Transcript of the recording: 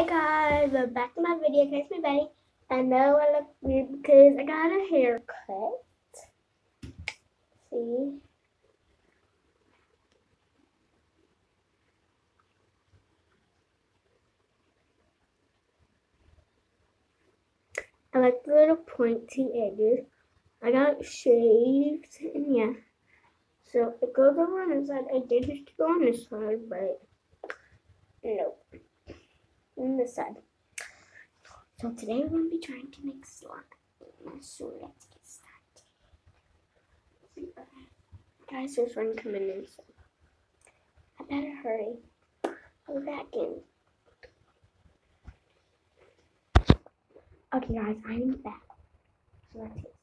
Hi guys, back to my video. It's me Betty. I know I look weird because I got a haircut. See? I like the little pointy edges. I got shaved and yeah. So it goes over on this side. I did to go on this side, but So today we're going to be trying to make slime. So let's get started. Guys, there's one coming in. So I better hurry. I'll be back in. Okay guys, I'm back. So let's get